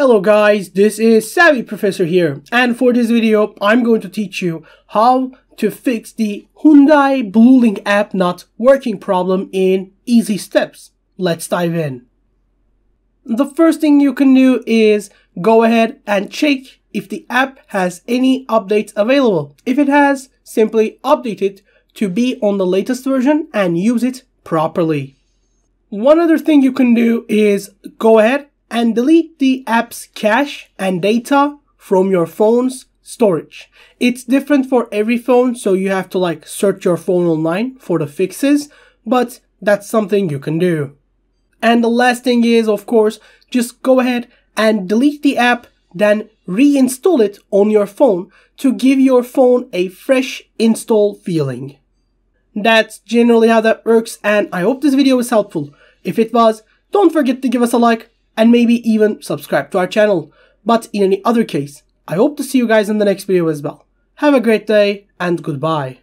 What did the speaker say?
Hello guys, this is Savvy Professor here and for this video I'm going to teach you how to fix the Hyundai Bluelink app not working problem in easy steps. Let's dive in. The first thing you can do is go ahead and check if the app has any updates available. If it has, simply update it to be on the latest version and use it properly. One other thing you can do is go ahead and delete the app's cache and data from your phone's storage. It's different for every phone, so you have to like search your phone online for the fixes, but that's something you can do. And the last thing is, of course, just go ahead and delete the app, then reinstall it on your phone to give your phone a fresh install feeling. That's generally how that works, and I hope this video was helpful. If it was, don't forget to give us a like, and maybe even subscribe to our channel. But in any other case, I hope to see you guys in the next video as well. Have a great day and goodbye.